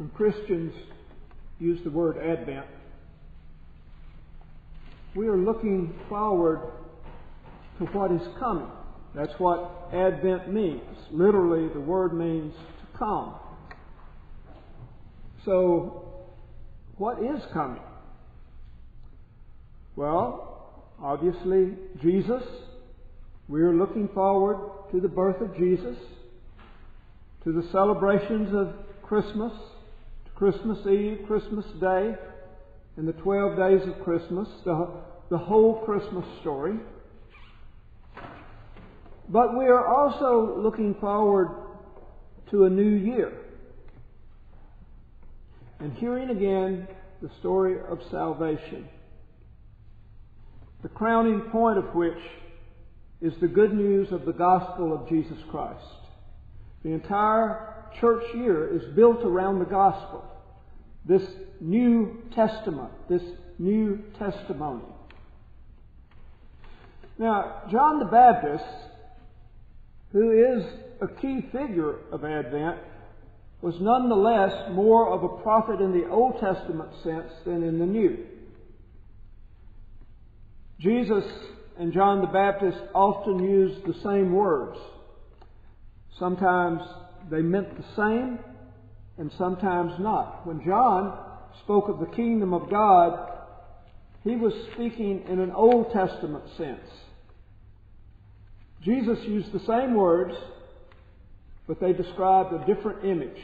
When Christians use the word Advent, we are looking forward to what is coming. That's what Advent means. Literally, the word means to come. So, what is coming? Well, obviously, Jesus. We are looking forward to the birth of Jesus, to the celebrations of Christmas, Christmas Eve, Christmas Day, and the 12 days of Christmas, the, the whole Christmas story. But we are also looking forward to a new year and hearing again the story of salvation, the crowning point of which is the good news of the gospel of Jesus Christ. The entire church year is built around the gospel, this New Testament, this new testimony. Now, John the Baptist, who is a key figure of Advent, was nonetheless more of a prophet in the Old Testament sense than in the New. Jesus and John the Baptist often used the same words. Sometimes they meant the same, and sometimes not. When John spoke of the kingdom of God, he was speaking in an Old Testament sense. Jesus used the same words, but they described a different image,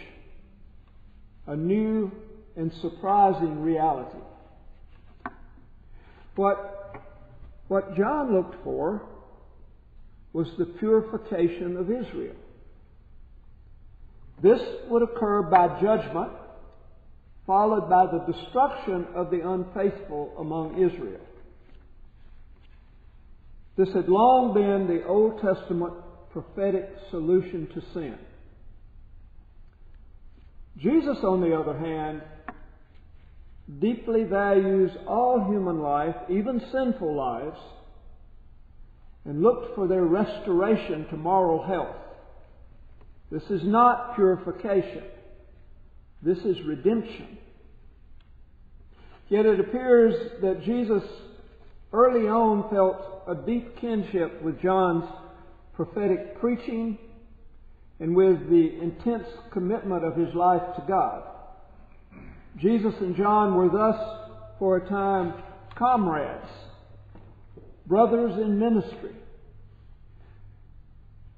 a new and surprising reality. What what John looked for was the purification of Israel. This would occur by judgment, followed by the destruction of the unfaithful among Israel. This had long been the Old Testament prophetic solution to sin. Jesus, on the other hand, deeply values all human life, even sinful lives, and looked for their restoration to moral health. This is not purification. This is redemption. Yet it appears that Jesus early on felt a deep kinship with John's prophetic preaching and with the intense commitment of his life to God. Jesus and John were thus, for a time, comrades, brothers in ministry.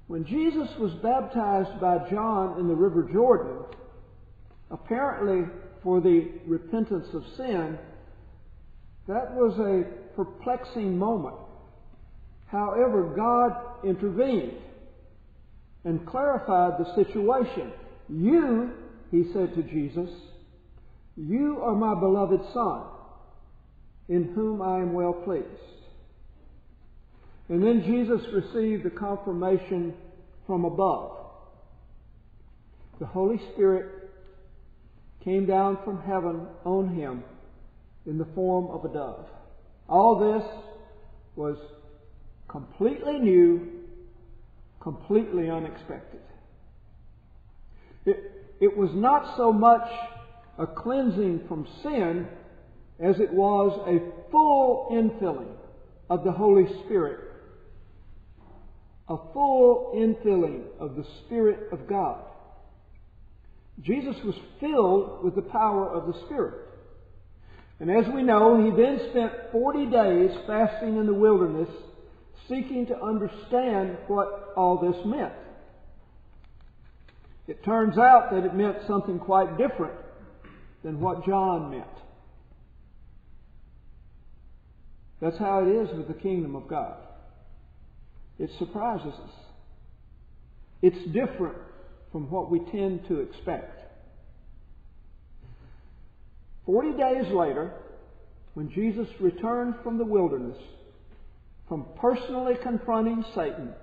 When Jesus was baptized by John in the River Jordan, apparently for the repentance of sin, that was a perplexing moment. However, God intervened and clarified the situation. You, he said to Jesus, you are my beloved Son, in whom I am well pleased. And then Jesus received the confirmation from above. The Holy Spirit came down from heaven on him in the form of a dove. All this was completely new, completely unexpected. It, it was not so much a cleansing from sin as it was a full infilling of the Holy Spirit. A full infilling of the Spirit of God. Jesus was filled with the power of the Spirit. And as we know, he then spent 40 days fasting in the wilderness, seeking to understand what all this meant. It turns out that it meant something quite different than what John meant. That's how it is with the kingdom of God. It surprises us. It's different from what we tend to expect. Forty days later, when Jesus returned from the wilderness, from personally confronting Satan,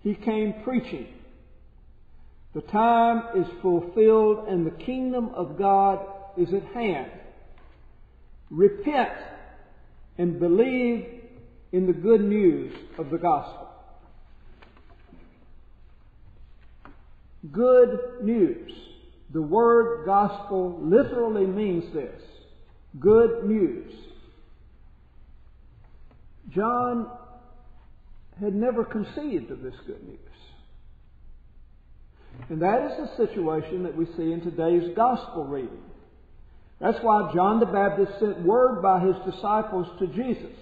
he came preaching the time is fulfilled and the kingdom of God is at hand. Repent and believe in the good news of the gospel. Good news. The word gospel literally means this good news. John had never conceived of this good news. And that is the situation that we see in today's gospel reading. That's why John the Baptist sent word by his disciples to Jesus.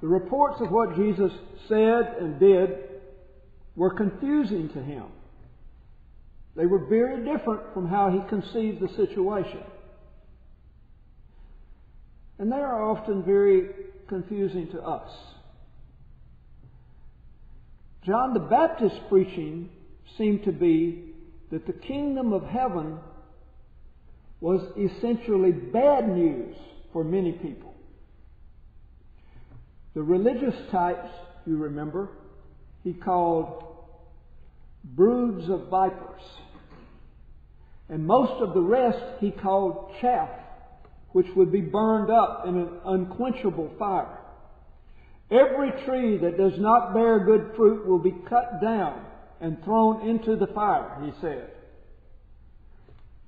The reports of what Jesus said and did were confusing to him. They were very different from how he conceived the situation. And they are often very confusing to us. John the Baptist's preaching seemed to be that the kingdom of heaven was essentially bad news for many people. The religious types, you remember, he called broods of vipers. And most of the rest he called chaff, which would be burned up in an unquenchable fire. Every tree that does not bear good fruit will be cut down and thrown into the fire, he said.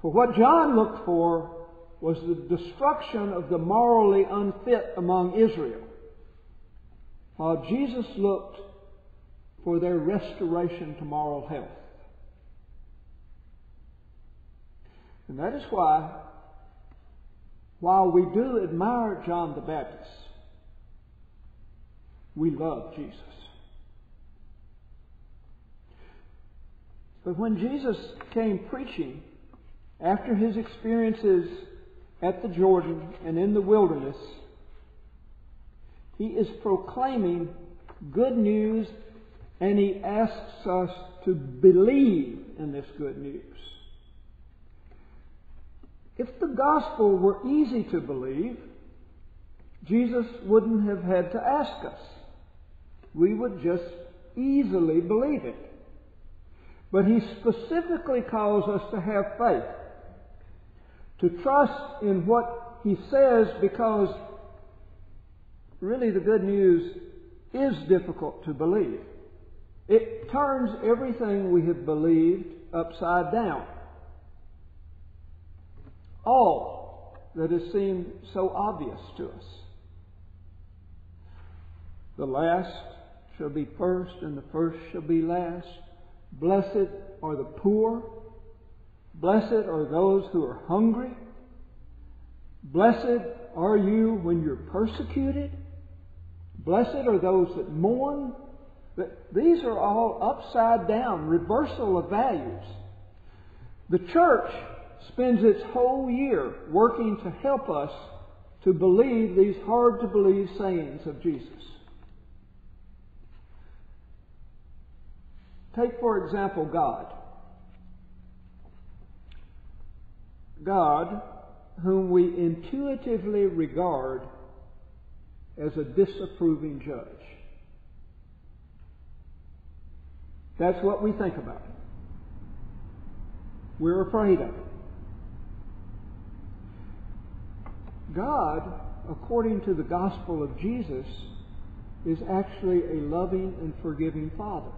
For what John looked for was the destruction of the morally unfit among Israel, while Jesus looked for their restoration to moral health. And that is why, while we do admire John the Baptist, we love Jesus. But when Jesus came preaching, after his experiences at the Jordan and in the wilderness, he is proclaiming good news and he asks us to believe in this good news. If the gospel were easy to believe, Jesus wouldn't have had to ask us. We would just easily believe it. But he specifically calls us to have faith, to trust in what he says because really the good news is difficult to believe. It turns everything we have believed upside down. All that has seemed so obvious to us. The last shall be first, and the first shall be last. Blessed are the poor. Blessed are those who are hungry. Blessed are you when you're persecuted. Blessed are those that mourn. These are all upside down, reversal of values. The church spends its whole year working to help us to believe these hard to believe sayings of Jesus. Take, for example, God. God, whom we intuitively regard as a disapproving judge. That's what we think about. We're afraid of it. God, according to the gospel of Jesus, is actually a loving and forgiving Father.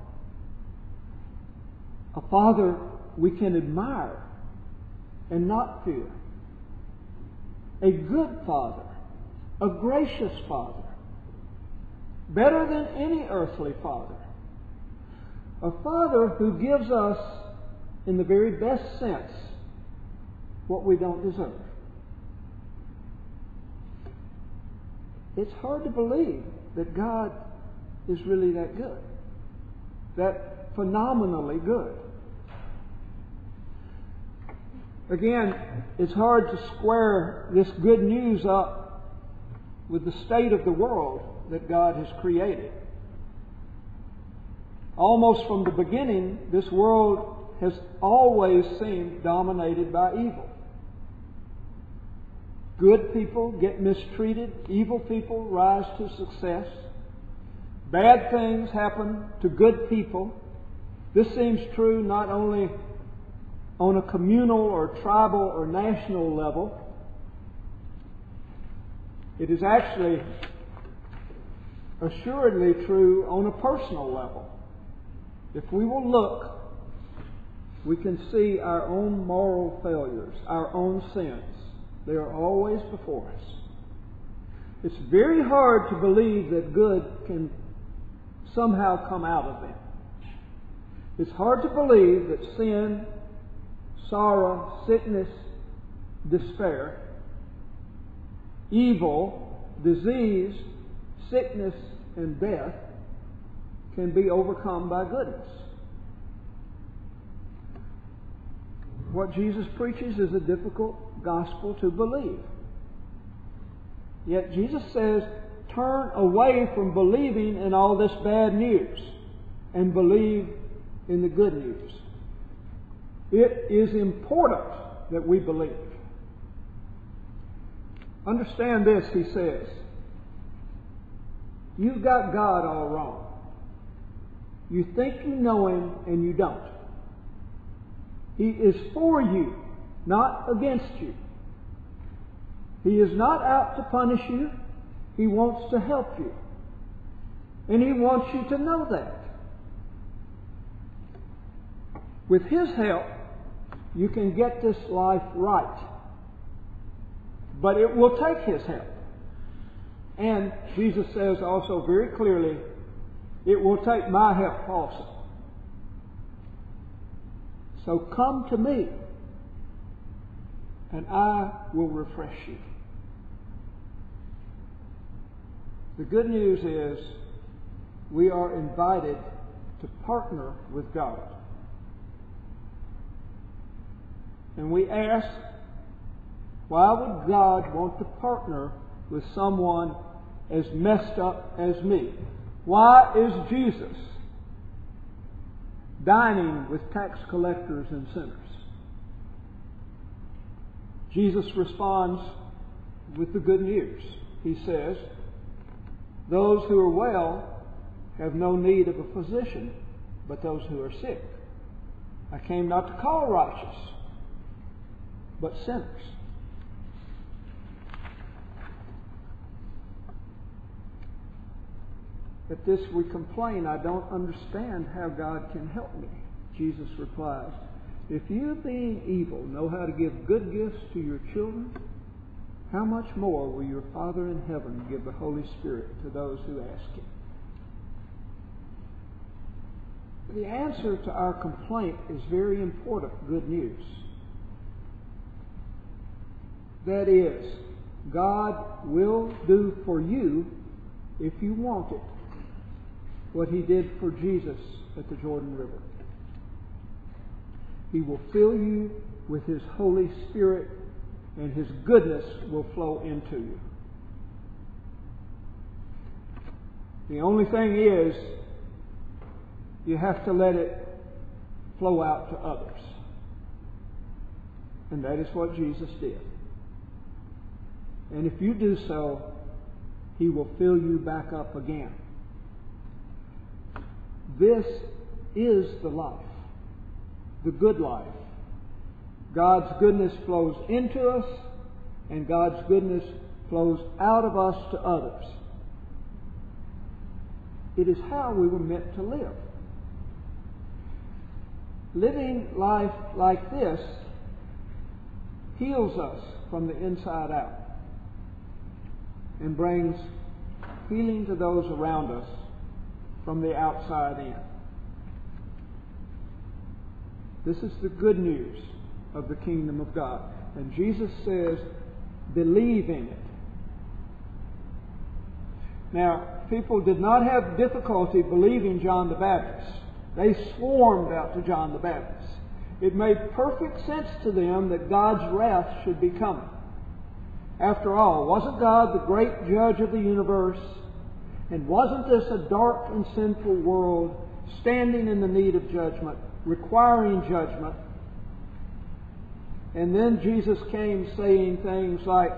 A Father we can admire and not fear. A good Father, a gracious Father, better than any earthly Father. A Father who gives us, in the very best sense, what we don't deserve. It's hard to believe that God is really that good, that phenomenally good. Again, it's hard to square this good news up with the state of the world that God has created. Almost from the beginning, this world has always seemed dominated by evil. Good people get mistreated, evil people rise to success. Bad things happen to good people. This seems true not only on a communal or tribal or national level, it is actually assuredly true on a personal level. If we will look we can see our own moral failures, our own sins. They are always before us. It's very hard to believe that good can somehow come out of them. It's hard to believe that sin, sorrow, sickness, despair, evil, disease, sickness, and death can be overcome by goodness. What Jesus preaches is a difficult gospel to believe. Yet Jesus says, turn away from believing in all this bad news and believe in the good news. It is important that we believe. Understand this, he says. You've got God all wrong. You think you know Him and you don't. He is for you, not against you. He is not out to punish you. He wants to help you. And He wants you to know that. With His help, you can get this life right. But it will take His help. And Jesus says also very clearly, it will take my help also. So come to me, and I will refresh you. The good news is we are invited to partner with God. And we ask, why would God want to partner with someone as messed up as me? Why is Jesus dining with tax collectors and sinners? Jesus responds with the good news. He says, Those who are well have no need of a physician, but those who are sick. I came not to call righteous, but sinners. At this we complain, I don't understand how God can help me. Jesus replies, If you, being evil, know how to give good gifts to your children, how much more will your Father in heaven give the Holy Spirit to those who ask Him? The answer to our complaint is very important good news. That is, God will do for you if you want it what he did for Jesus at the Jordan River. He will fill you with his Holy Spirit, and his goodness will flow into you. The only thing is, you have to let it flow out to others. And that is what Jesus did. And if you do so, he will fill you back up again. This is the life, the good life. God's goodness flows into us, and God's goodness flows out of us to others. It is how we were meant to live. Living life like this heals us from the inside out and brings healing to those around us from the outside in. This is the good news of the kingdom of God. And Jesus says, believe in it. Now, people did not have difficulty believing John the Baptist. They swarmed out to John the Baptist. It made perfect sense to them that God's wrath should be coming. After all, wasn't God the great judge of the universe? And wasn't this a dark and sinful world standing in the need of judgment, requiring judgment? And then Jesus came saying things like,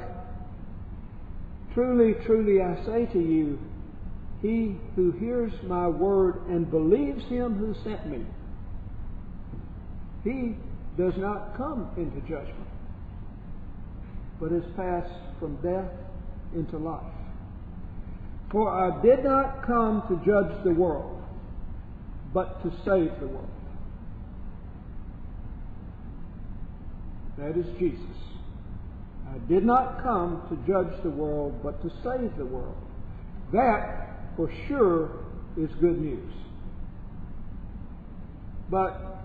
Truly, truly, I say to you, he who hears my word and believes him who sent me, he does not come into judgment, but is passed from death into life. For I did not come to judge the world, but to save the world. That is Jesus. I did not come to judge the world, but to save the world. That, for sure, is good news. But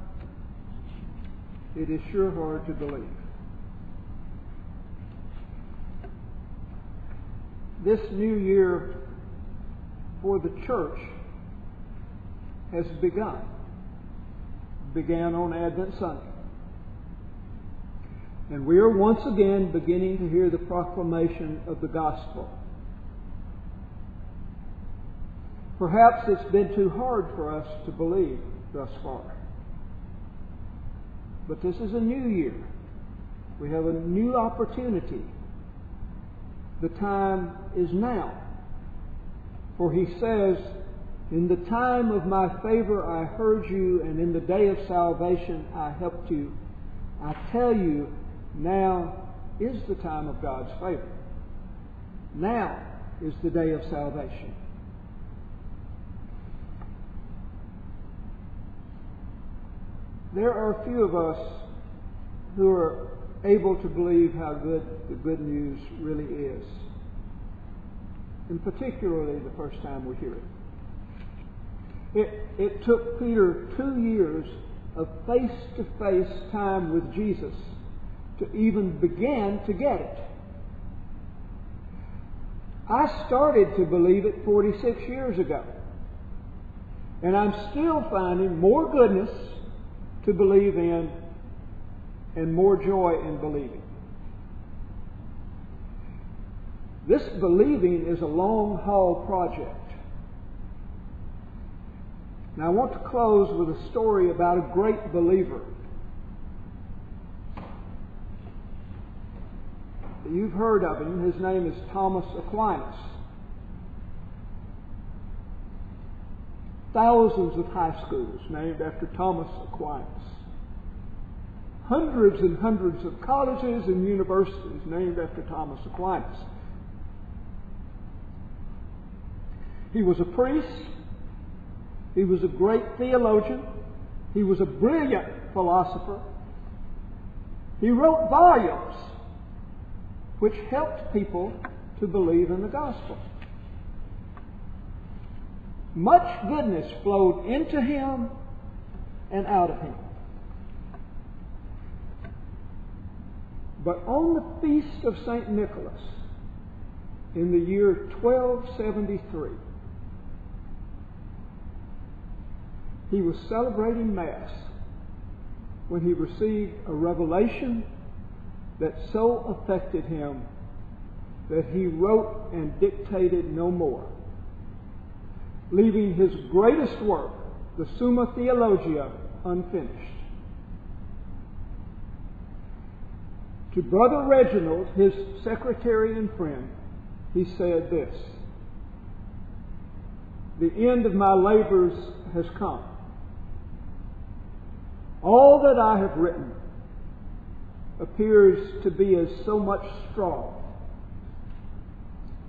it is sure hard to believe. This new year for the church has begun. Began on Advent Sunday. And we are once again beginning to hear the proclamation of the gospel. Perhaps it's been too hard for us to believe thus far. But this is a new year. We have a new opportunity. The time is now. For he says, In the time of my favor I heard you, and in the day of salvation I helped you. I tell you, now is the time of God's favor. Now is the day of salvation. There are few of us who are able to believe how good the good news really is. And particularly the first time we hear it. It, it took Peter two years of face to face time with Jesus to even begin to get it. I started to believe it 46 years ago. And I'm still finding more goodness to believe in and more joy in believing. This believing is a long haul project. Now, I want to close with a story about a great believer. You've heard of him. His name is Thomas Aquinas. Thousands of high schools named after Thomas Aquinas. Hundreds and hundreds of colleges and universities named after Thomas Aquinas. He was a priest. He was a great theologian. He was a brilliant philosopher. He wrote volumes which helped people to believe in the gospel. Much goodness flowed into him and out of him. But on the feast of St. Nicholas, in the year 1273, he was celebrating Mass when he received a revelation that so affected him that he wrote and dictated no more leaving his greatest work, the Summa Theologia, unfinished. To Brother Reginald, his secretary and friend, he said this The end of my labors has come. All that I have written appears to be as so much straw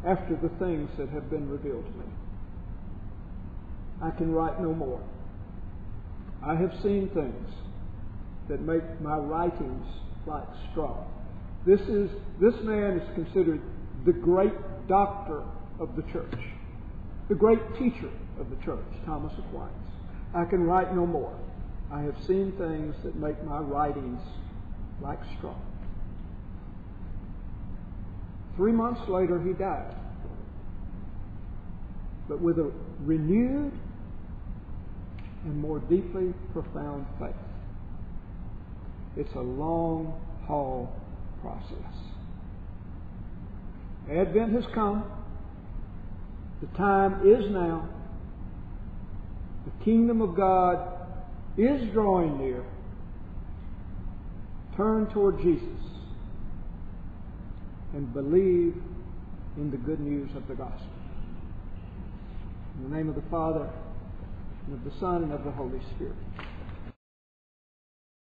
after the things that have been revealed to me. I can write no more. I have seen things that make my writings like straw. This is this man is considered the great doctor of the church, the great teacher of the church, Thomas Aquinas. I can write no more. I have seen things that make my writings like straw. Three months later, he died. But with a renewed and more deeply profound faith. It's a long haul process. Advent has come. The time is now. The kingdom of God is drawing near. Turn toward Jesus and believe in the good news of the gospel. In the name of the Father, and of the Son, and of the Holy Spirit.